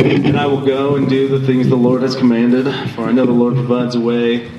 And I will go and do the things the Lord has commanded, for I know the Lord provides a way.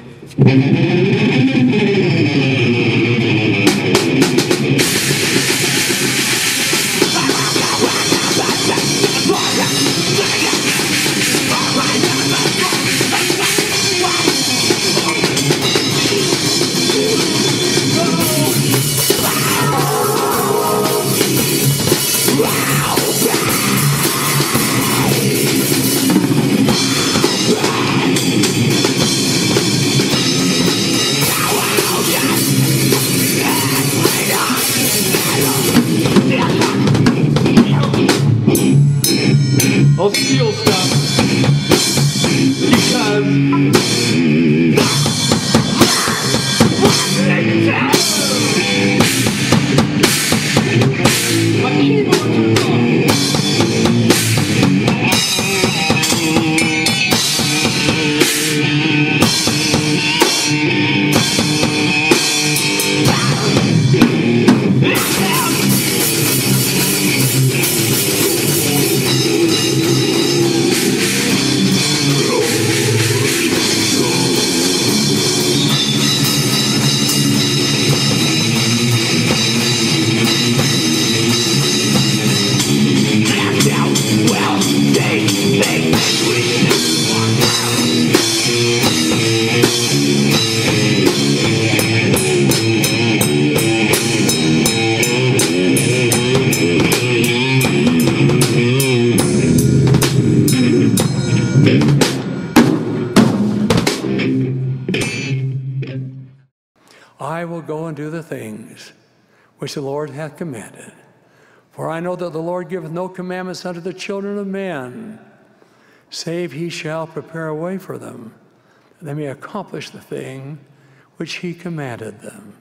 I'll steal stuff. Because my keyboard's I will go and do the things which the Lord hath commanded. For I know that the Lord giveth no commandments unto the children of men, save he shall prepare a way for them, that they may accomplish the thing which he commanded them.